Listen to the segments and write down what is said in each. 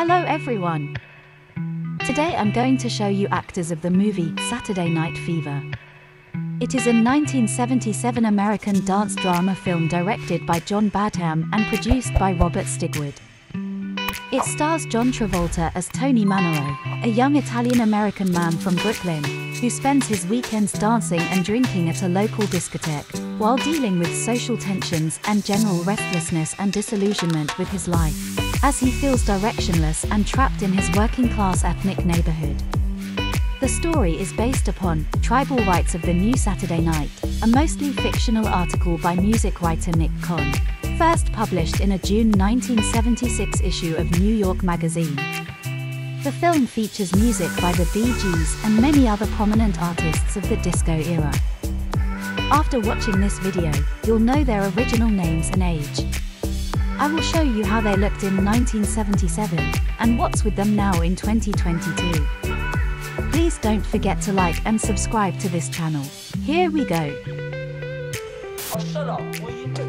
Hello everyone! Today I'm going to show you actors of the movie Saturday Night Fever. It is a 1977 American dance drama film directed by John Badham and produced by Robert Stigwood. It stars John Travolta as Tony Manero, a young Italian-American man from Brooklyn, who spends his weekends dancing and drinking at a local discotheque, while dealing with social tensions and general restlessness and disillusionment with his life as he feels directionless and trapped in his working-class ethnic neighborhood. The story is based upon Tribal Rites of the New Saturday Night, a mostly fictional article by music writer Nik Cohn, first published in a June 1976 issue of New York Magazine. The film features music by the Bee Gees and many other prominent artists of the disco era. After watching this video, you'll know their original names and age. I will show you how they looked in 1977 and what's with them now in 2022. Please don't forget to like and subscribe to this channel. Here we go. Oh,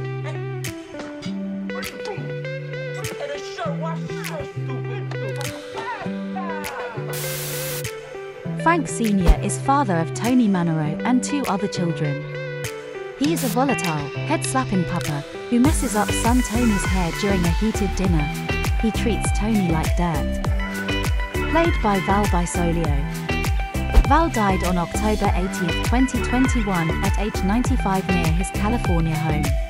Frank Sr. is father of Tony Manero and two other children. He is a volatile, head-slapping papa who messes up son Tony's hair during a heated dinner. He treats Tony like dirt. Played by Val Bisoglio. Val died on October 18, 2021 at age 95 near his California home.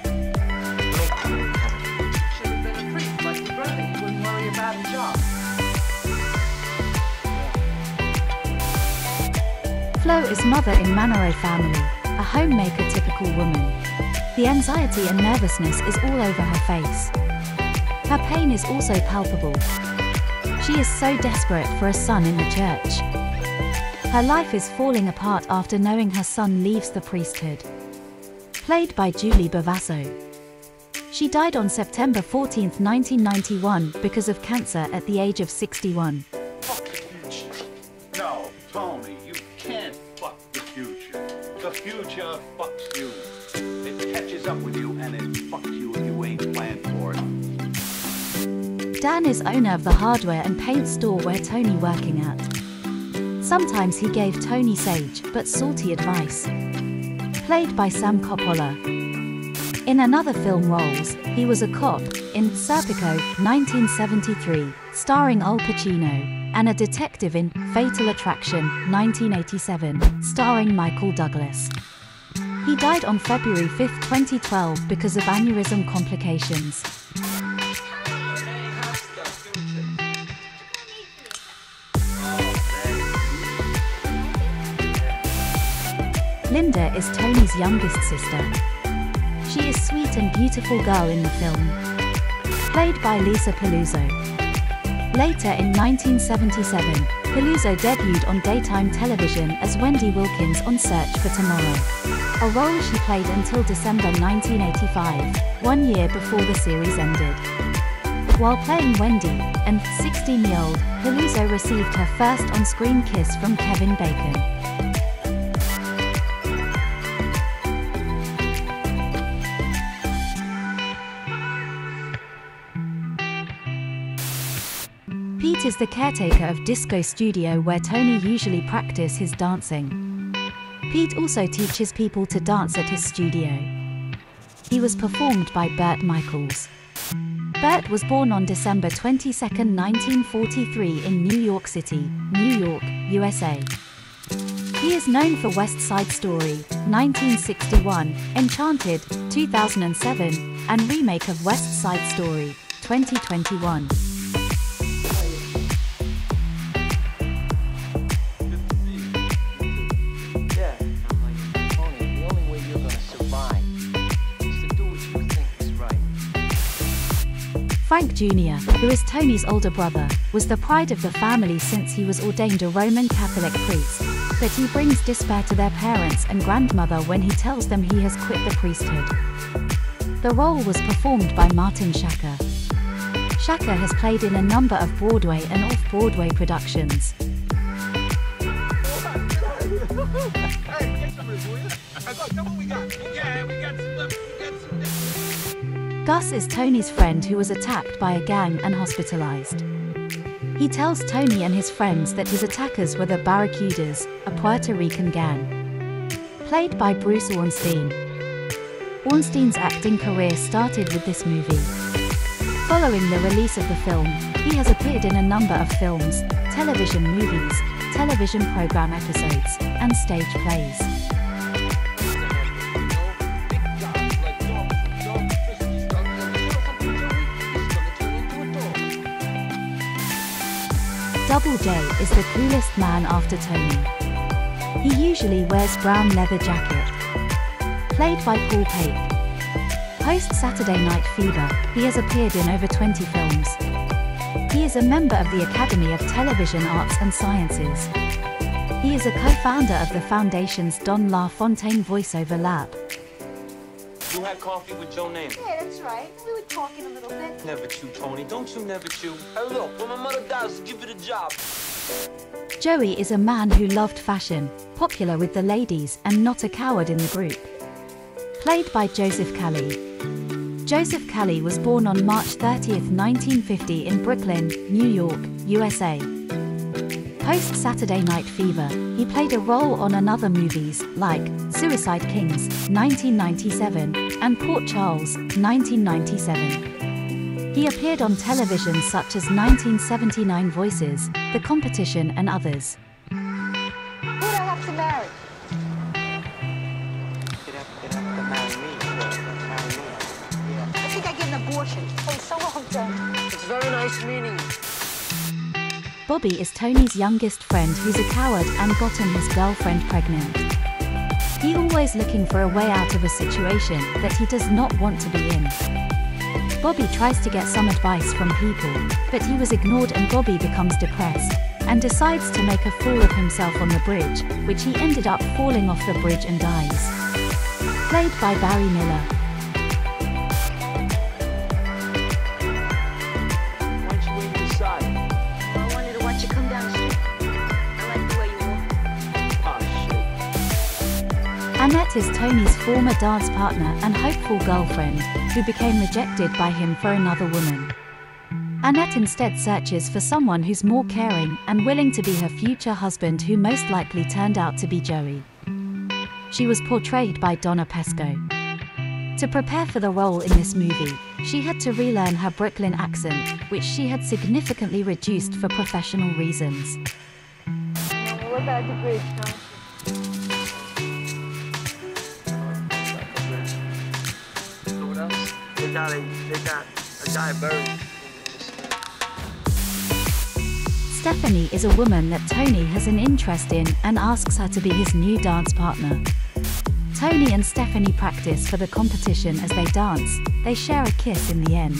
Flo is mother in Manero family, a homemaker typical woman. The anxiety and nervousness is all over her face. Her pain is also palpable. She is so desperate for a son in the church. Her life is falling apart after knowing her son leaves the priesthood. Played by Julie Bovasso. She died on September 14, 1991, because of cancer at the age of 61. Dan is owner of the hardware and paint store where Tony working at. Sometimes he gave Tony sage but salty advice. Played by Sam Coppola. In another film roles, he was a cop in Serpico 1973, starring Al Pacino, and a detective in Fatal Attraction 1987, starring Michael Douglas. He died on February 5, 2012 because of aneurysm complications. Linda is Tony's youngest sister. She is a sweet and beautiful girl in the film. Played by Lisa Peluso. Later in 1977, Peluso debuted on daytime television as Wendy Wilkins on Search for Tomorrow. A role she played until December 1985, one year before the series ended. While playing Wendy, an 16-year-old, Peluso received her first on-screen kiss from Kevin Bacon. Pete is the caretaker of Disco Studio where Tony usually practice his dancing. Pete also teaches people to dance at his studio. He was performed by Bert Michaels. Bert was born on December 22, 1943 in New York City, New York, USA. He is known for West Side Story, 1961, Enchanted, 2007, and remake of West Side Story, 2021. Frank Jr., who is Tony's older brother, was the pride of the family since he was ordained a Roman Catholic priest, but he brings despair to their parents and grandmother when he tells them he has quit the priesthood. The role was performed by Martin Shakar. Shakar has played in a number of Broadway and off-Broadway productions. Gus is Tony's friend who was attacked by a gang and hospitalized. He tells Tony and his friends that his attackers were the Barracudas, a Puerto Rican gang. Played by Bruce Ornstein. Ornstein's acting career started with this movie. Following the release of the film, he has appeared in a number of films, television movies, television program episodes, and stage plays. Double J is the coolest man after Tony. He usually wears brown leather jacket. Played by Paul Pape. Post Saturday Night Fever, he has appeared in over 20 films. He is a member of the Academy of Television Arts and Sciences. He is a co-founder of the foundation's Don La Fontaine Voiceover Lab. You had coffee with Joe Namath. Yeah, that's right. We were talking a little bit. Never chew, Tony. Don't you never chew. Hey, look, when my mother dies, give it a job. Joey is a man who loved fashion, popular with the ladies, and not a coward in the group. Played by Joseph Cali. Joseph Cali was born on March 30, 1950 in Brooklyn, New York, USA. Post Saturday Night Fever, he played a role on another movies like Suicide Kings, 1997, and Port Charles, 1997. He appeared on television such as 1979 Voices, The Competition, and others. Who'd I have to marry? You'd have, you'd to marry me. You'd have to marry me. I think I get an abortion. Hey, so long, Tony. It's very nice meeting you. Bobby is Tony's youngest friend who's a coward and gotten his girlfriend pregnant. He always looking for a way out of a situation that he does not want to be in. Bobby tries to get some advice from people, but he was ignored and Bobby becomes depressed and decides to make a fool of himself on the bridge, which he ended up falling off the bridge and dies. Played by Barry Miller. Annette is Tony's former dance partner and hopeful girlfriend, who became rejected by him for another woman. Annette instead searches for someone who's more caring and willing to be her future husband, who most likely turned out to be Joey. She was portrayed by Donna Pescow. To prepare for the role in this movie, she had to relearn her Brooklyn accent, which she had significantly reduced for professional reasons. They got a, they got a. Stephanie is a woman that Tony has an interest in and asks her to be his new dance partner. Tony and Stephanie practice for the competition as they dance, they share a kiss in the end.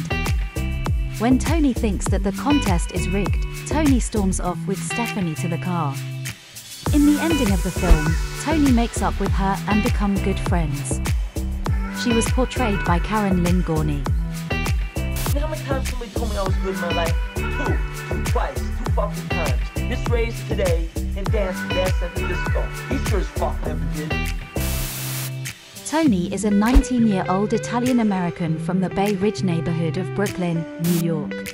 When Tony thinks that the contest is rigged, Tony storms off with Stephanie to the car. In the ending of the film, Tony makes up with her and become good friends. She was portrayed by Karen Lynn Gorney. How many times somebody told me I was good in my life? Two. Twice. Two fucking times. Miss Ray's today and dance dance at the disco. He sure as fuck never did. Tony is a 19 year old Italian American from the Bay Ridge neighborhood of Brooklyn, New York.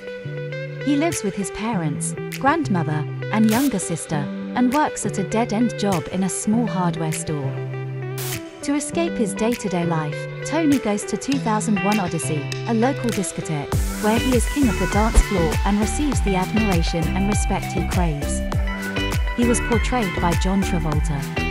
He lives with his parents, grandmother, and younger sister, and works at a dead end job in a small hardware store. To escape his day to day life, Tony goes to 2001 Odyssey, a local discotheque, where he is king of the dance floor and receives the admiration and respect he craves. He was portrayed by John Travolta.